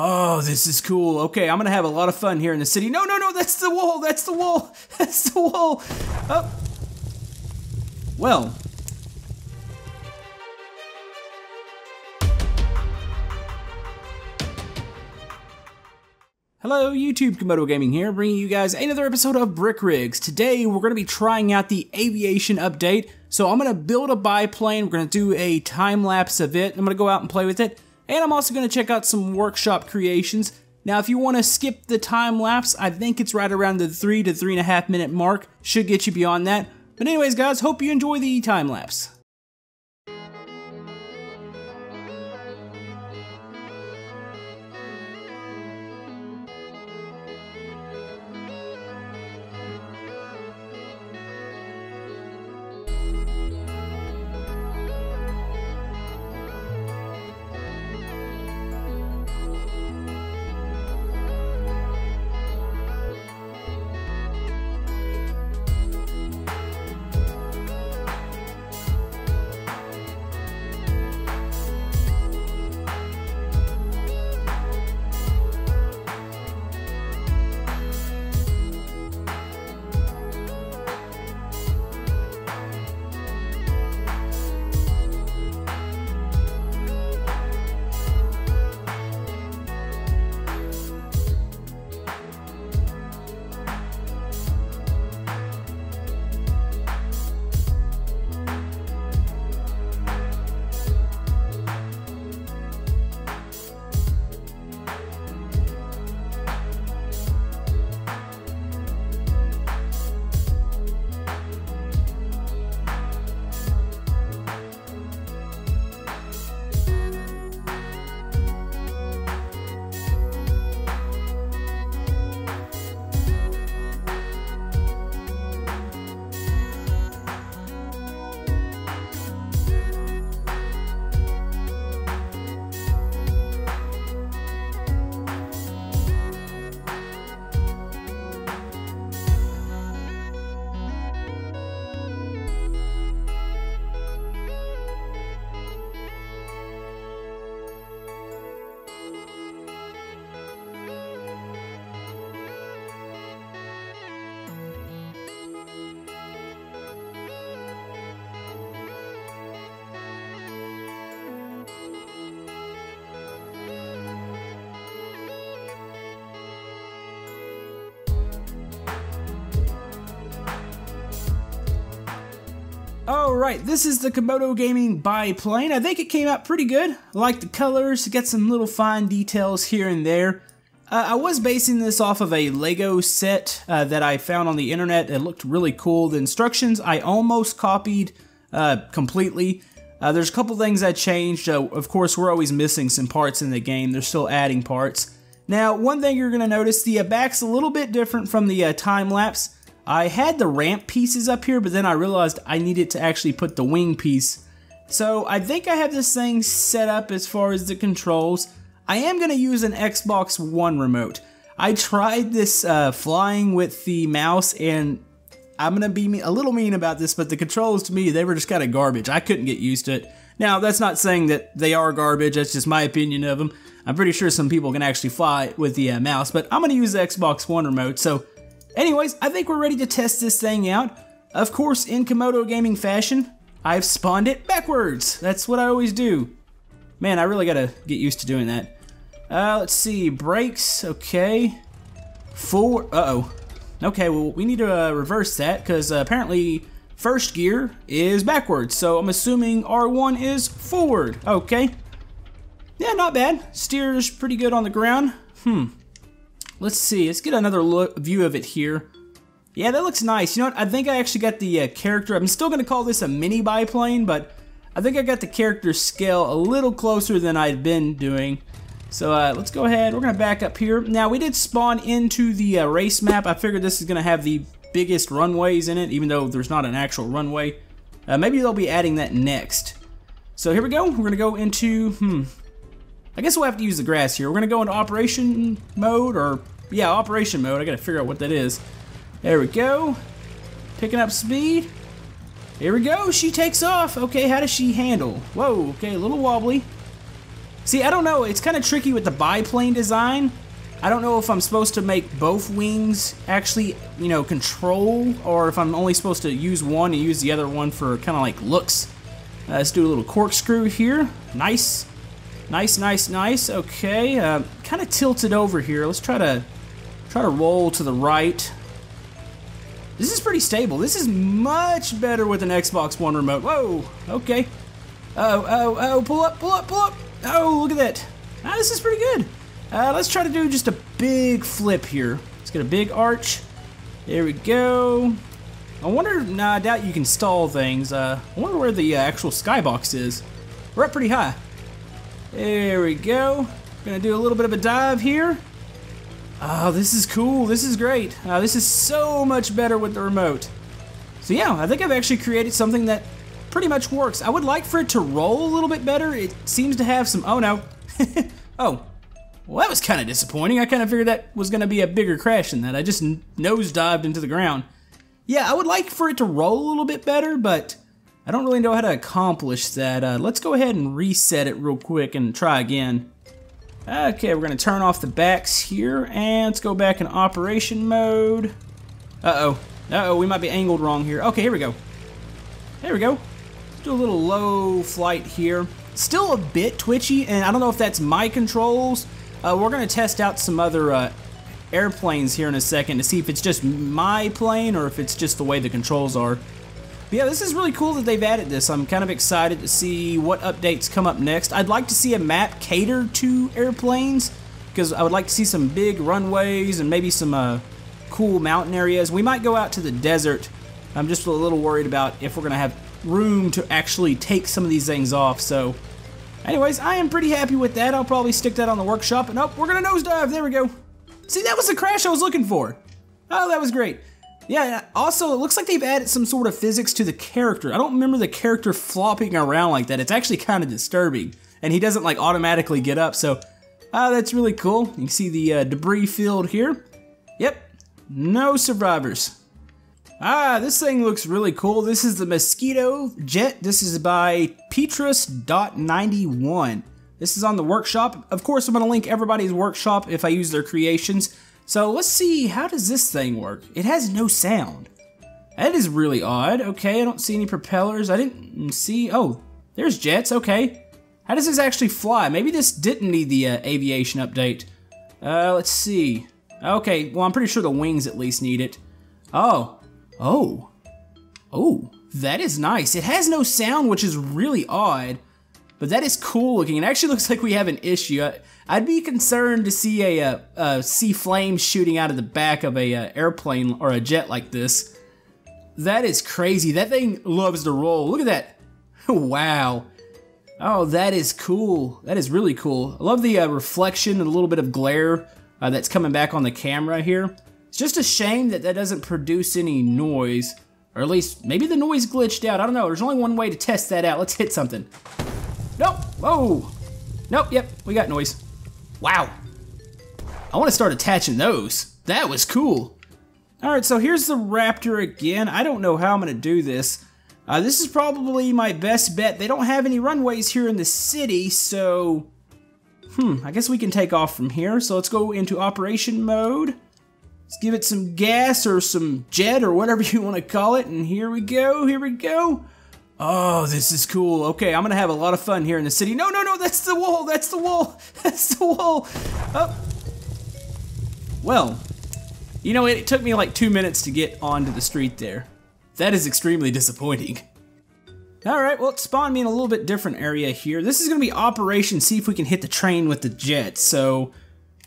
Oh, this is cool. Okay, I'm gonna have a lot of fun here in the city. No, no, no, that's the wall. That's the wall. That's the wall. Oh. Well. Hello, YouTube Camodo Gaming here, bringing you guys another episode of Brick Rigs. Today, we're to be trying out the aviation update. So I'm to build a biplane, we're to do a time lapse of it, I'm to go out and play with it, and I'm also going to check out some workshop creations. Now, if you want to skip the time lapse, I think it's right around the three to three and a half minute mark. Should get you beyond that. But anyways, guys, hope you enjoy the time lapse. Alright, this is the Camodo Gaming biplane. I think it came out pretty good. I like the colors, get some little fine details here and there. Uh, I was basing this off of a Lego set uh, that I found on the internet. It looked really cool. The instructions I almost copied uh, completely. Uh, there's a couple things I changed. Uh, of course, we're always missing some parts in the game. They're still adding parts. Now, one thing you're going to notice, the uh, back's a little bit different from the time-lapse. I had the ramp pieces up here, but then I realized I needed to actually put the wing piece. So I think I have this thing set up as far as the controls. I am going to use an Xbox One remote. I tried this uh, flying with the mouse and I'm going to be a little mean about this, but the controls to me, they were just kind of garbage. I couldn't get used to it. Now, that's not saying that they are garbage, that's just my opinion of them. I'm pretty sure some people can actually fly with the uh, mouse, but I'm going to use the Xbox One remote, so Anyways, I think we're ready to test this thing out. Of course, in Camodo gaming fashion, I've spawned it backwards. That's what I always do. Man, I really gotta get used to doing that. Uh, let's see, brakes, okay. Forward, uh-oh. Okay, well, we need to uh, reverse that, because uh, apparently first gear is backwards, so I'm assuming R1 is forward. Okay. Yeah, not bad. Steers pretty good on the ground. Hmm. Let's see, let's get another look, view of it here. Yeah, that looks nice. You know what, I think I actually got the uh, character, I'm still going to call this a mini biplane, but I think I got the character scale a little closer than I'd been doing. So uh, let's go ahead, we're going to back up here. Now, we did spawn into the uh, race map. I figured this is going to have the biggest runways in it, even though there's not an actual runway. Uh, maybe they'll be adding that next. So here we go, we're going to go into, hmm, I guess we'll have to use the grass here. We're gonna go into operation mode, or yeah, operation mode. I gotta figure out what that is. There we go. Picking up speed. Here we go, she takes off. Okay, how does she handle? Whoa, okay, a little wobbly. See, I don't know. It's kind of tricky with the biplane design. I don't know if I'm supposed to make both wings actually, you know, control, or if I'm only supposed to use one and use the other one for kind of like looks. Uh, let's do a little corkscrew here. Nice. Nice, nice, nice. Okay, uh, kind of tilted over here. Let's try to try to roll to the right. This is pretty stable. This is much better with an Xbox One remote. Whoa, okay. Oh, oh, oh, pull up, pull up, pull up. Oh, look at that. Ah, this is pretty good. Uh, let's try to do just a big flip here. Let's get a big arch. There we go. I wonder, nah, I doubt you can stall things. Uh, I wonder where the uh, actual skybox is. We're up pretty high. There we go. Gonna do a little bit of a dive here. Oh, this is cool. This is great. Uh, this is so much better with the remote. So yeah, I think I've actually created something that pretty much works. I would like for it to roll a little bit better. It seems to have some, oh no. oh, well, that was kind of disappointing. I kind of figured that was to be a bigger crash than that. I just nosedived into the ground. Yeah, I would like for it to roll a little bit better, but I don't really know how to accomplish that. Uh, let's go ahead and reset it real quick and try again. Okay, we're going to turn off the backs here, and let's go back in operation mode. Uh-oh. Uh-oh, we might be angled wrong here. Okay, here we go. There we go. Do a little low flight here. Still a bit twitchy, and I don't know if that's my controls uh, we're going to test out some other uh, airplanes here in a second to see if it's just my plane or if it's just the way the controls are. But yeah, this is really cool that they've added this. I'm kind of excited to see what updates come up next. I'd like to see a map cater to airplanes because I would like to see some big runways and maybe some uh, cool mountain areas. We might go out to the desert. I'm just a little worried about if we're going to have room to actually take some of these things off. So Anyways, I am pretty happy with that. I'll probably stick that on the workshop. And oh, we're gonna nosedive. There we go. See, that was the crash I was looking for. Oh, that was great. Yeah, also, it looks like they've added some sort of physics to the character. I don't remember the character flopping around like that. It's actually kind of disturbing. And he doesn't, like, automatically get up, so... Oh, that's really cool. You can see the uh, debris field here. Yep, no survivors. Ah, this thing looks really cool. This is the Mosquito Jet. This is by Petrus.91. This is on the workshop. Of course, I'm going to link everybody's workshop if I use their creations. So let's see, how does this thing work? It has no sound. That is really odd. Okay, I don't see any propellers. I didn't see, oh, there's jets, okay. How does this actually fly? Maybe this didn't need the uh, aviation update. Uh, let's see. Okay, well, I'm pretty sure the wings at least need it. Oh, Oh. Oh, that is nice. It has no sound, which is really odd, but that is cool looking. It actually looks like we have an issue. I'd be concerned to see a, a, a see flames shooting out of the back of a, a airplane or a jet like this. That is crazy. That thing loves to roll. Look at that. wow. Oh, that is cool. That is really cool. I love the uh, reflection and a little bit of glare uh, that's coming back on the camera here. It's just a shame that that doesn't produce any noise. Or at least, maybe the noise glitched out. I don't know. There's only one way to test that out. Let's hit something. Nope. Whoa. Nope. Yep. We got noise. Wow. I want to start attaching those. That was cool. All right, so here's the Raptor again. I don't know how I'm going to do this. Uh, this is probably my best bet. They don't have any runways here in the city, so... Hmm, I guess we can take off from here. So let's go into operation mode. Let's give it some gas or some jet or whatever you want to call it. And here we go, here we go. Oh, this is cool. Okay, I'm gonna have a lot of fun here in the city. No, no, no, that's the wall, that's the wall, that's the wall. Oh. Well, you know, it took me like two minutes to get onto the street there. That is extremely disappointing. Alright, well, it spawned me in a little bit different area here. This is gonna be Operation See if we can hit the train with the jet. So,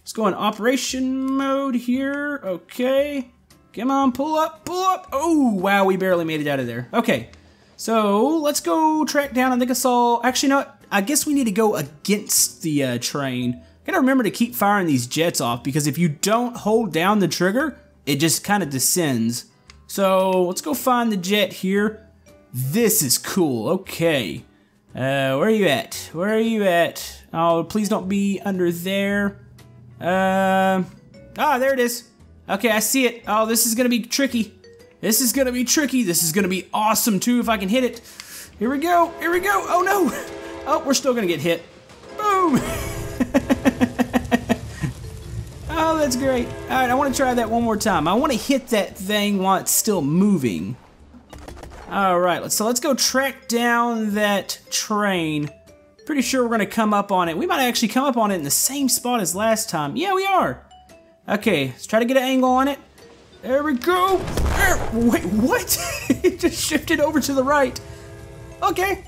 Let's go in operation mode here. Okay. Come on, pull up, pull up. Oh, wow, we barely made it out of there. Okay. So let's go track down. I think I saw. Actually, no. I guess we need to go against the uh, train. Gotta remember to keep firing these jets off because if you don't hold down the trigger, it just kind of descends. So let's go find the jet here. This is cool. Okay. Uh, where are you at? Where are you at? Oh, please don't be under there. Um, ah, there it is. Okay, I see it. Oh, this is gonna be tricky. This is gonna be tricky. This is gonna be awesome too if I can hit it. Here we go, here we go. Oh no. Oh, we're still gonna get hit. Boom. oh, that's great. All right, I wanna try that one more time. I wanna hit that thing while it's still moving. All right, so let's go track down that train. Pretty sure we're gonna come up on it. We might actually come up on it in the same spot as last time. Yeah, we are. Okay, let's try to get an angle on it. There we go. There. Wait, what? it just shifted over to the right. Okay.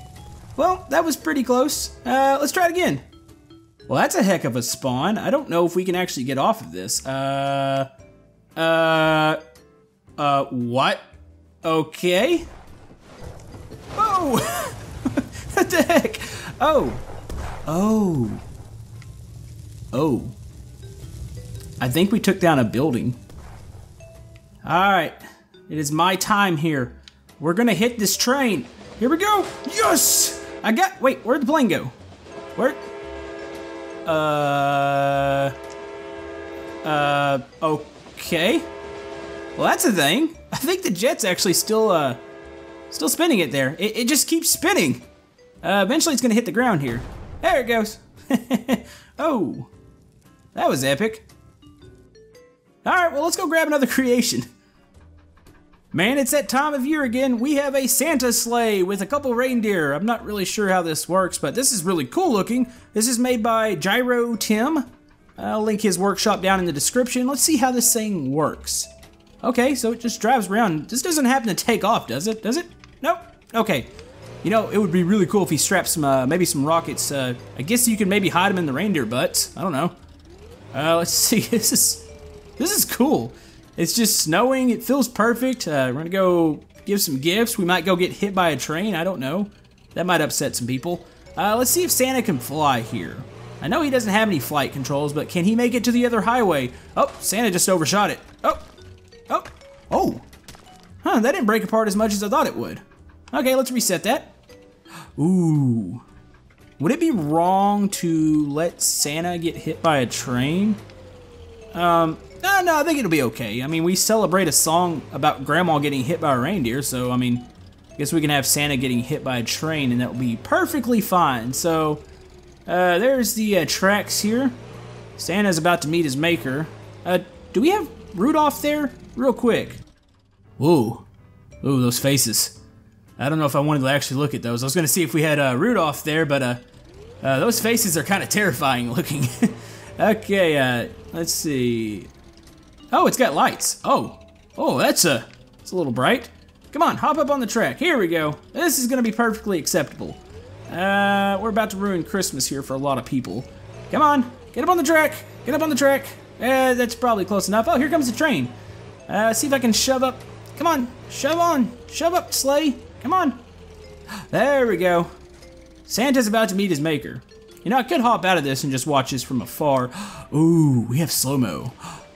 Well, that was pretty close. Uh, let's try it again. Well, that's a heck of a spawn. I don't know if we can actually get off of this. Uh, uh, uh, what? Okay. Oh! what the heck? Oh. Oh. Oh. I think we took down a building. Alright. It is my time here. We're gonna hit this train. Here we go. Yes! I got, wait, where'd the plane go? Where? Uh, uh, okay. Well, that's a thing. I think the jet's actually still, uh, still spinning it there. It, it just keeps spinning. Uh, eventually it's gonna hit the ground here. There it goes. oh, that was epic. All right, well, let's go grab another creation. Man, it's that time of year again. We have a Santa sleigh with a couple reindeer. I'm not really sure how this works, but this is really cool looking. This is made by Gyro Tim. I'll link his workshop down in the description. Let's see how this thing works. Okay, so it just drives around. This doesn't happen to take off, does it? Does it? Nope. Okay. You know, it would be really cool if he strapped some, uh, maybe some rockets. Uh, I guess you could maybe hide them in the reindeer butts. I don't know. Uh, let's see. This is, this is cool. It's just snowing. It feels perfect. Uh, we're gonna go give some gifts. We might go get hit by a train. I don't know. That might upset some people. Uh, let's see if Santa can fly here. I know he doesn't have any flight controls, but can he make it to the other highway? Oh, Santa just overshot it. Oh, oh, oh. Huh, that didn't break apart as much as I thought it would. Okay, let's reset that. Ooh. Would it be wrong to let Santa get hit by a train? Um, no, I think it'll be okay. I mean, we celebrate a song about grandma getting hit by a reindeer, so I mean, I guess we can have Santa getting hit by a train and that will be perfectly fine. So, uh, there's the uh, tracks here. Santa's about to meet his maker. Uh, do we have Rudolph there? Real quick. Whoa. Ooh, those faces. I don't know if I wanted to actually look at those. I was going to see if we had uh, Rudolph there, but uh, uh, those faces are kind of terrifying looking. okay, uh, let's see. Oh, it's got lights. Oh, oh, that's a, it's a little bright. Come on, hop up on the track. Here we go. This is gonna be perfectly acceptable. Uh, we're about to ruin Christmas here for a lot of people. Come on, get up on the track. Get up on the track. Uh, that's probably close enough. Oh, here comes the train. Uh, see if I can shove up. Come on, shove on. Shove up, sleigh. Come on. There we go. Santa's about to meet his maker. You know, I could hop out of this and just watch this from afar. Ooh, we have slow-mo.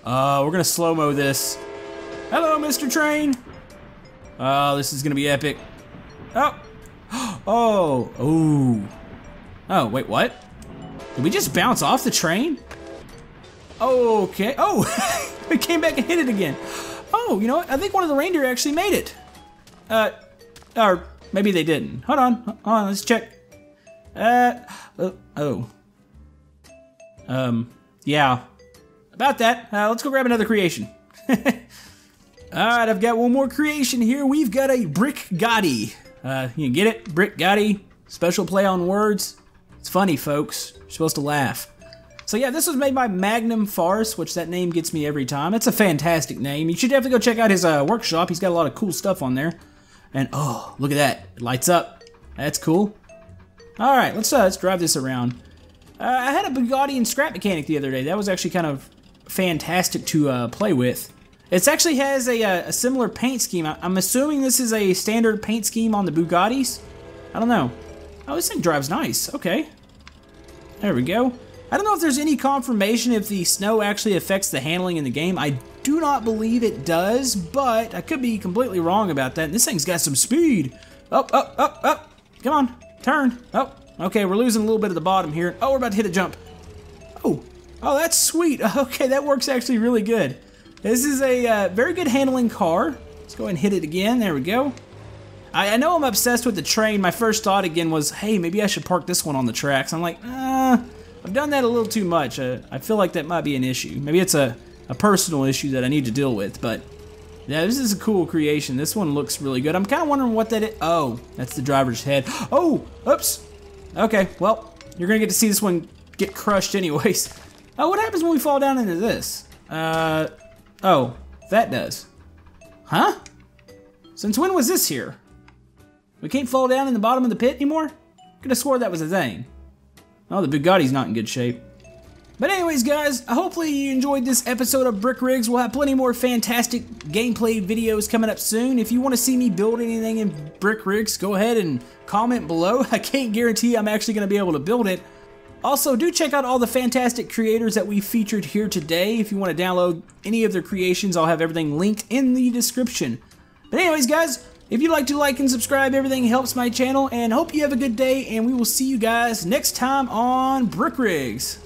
Uh, we're gonna slow-mo this. Hello, Mr. Train. Oh, this is gonna be epic. Oh, oh, oh. Oh, wait, what? Did we just bounce off the train? Okay, oh, we came back and hit it again. Oh, you know what? I think one of the reindeer actually made it. Uh, or maybe they didn't. Hold on, hold on, let's check. Uh, oh. Um, yeah, about that, uh, let's go grab another creation. Alright, I've got one more creation here. We've got a Brick Gotti. Uh, you get it? Brick Gotti. Special play on words. It's funny, folks. You're supposed to laugh. So yeah, this was made by Magnum Farce, which that name gets me every time. It's a fantastic name. You should definitely go check out his uh, workshop. He's got a lot of cool stuff on there. And oh, look at that. It lights up. That's cool. Alright, let's, uh, let's drive this around. Uh, I had a Bugatti and scrap mechanic the other day. That was actually kind of fantastic to uh, play with. It actually has a, uh, a, similar paint scheme. I'm assuming this is a standard paint scheme on the Bugattis. I don't know. Oh, this thing drives nice. Okay. There we go. I don't know if there's any confirmation if the snow actually affects the handling in the game. I do not believe it does, but I could be completely wrong about that. And This thing's got some speed. Up, up, up, up. Come on. Turn. Oh, okay, we're losing a little bit of the bottom here. Oh, we're about to hit a jump. Oh, Oh, that's sweet. Okay, that works actually really good. This is a uh, very good handling car. Let's go and hit it again. There we go. I, I, know I'm obsessed with the train. My first thought again was, hey, maybe I should park this one on the tracks. I'm like, uh, I've done that a little too much. Uh, I feel like that might be an issue. Maybe it's a a personal issue that I need to deal with, but yeah, this is a cool creation. This one looks really good. I'm kind of wondering what that is. Oh, that's the driver's head. Oh, oops. Okay, well, you're going to get to see this one get crushed anyways. Oh, what happens when we fall down into this? Uh, oh, that does. Huh? Since when was this here? We can't fall down in the bottom of the pit anymore? Could have swore that was a thing. Oh, the Bugatti's not in good shape. But anyways, guys, hopefully you enjoyed this episode of Brick Rigs. We'll have plenty more fantastic gameplay videos coming up soon. If you want to see me build anything in Brick Rigs, go ahead and comment below. I can't guarantee I'm actually going to be able to build it. Also, do check out all the fantastic creators that we featured here today. If you want to download any of their creations, I'll have everything linked in the description. But anyways, guys, if you'd like to like and subscribe, everything helps my channel, and hope you have a good day, and we will see you guys next time on Brick Rigs.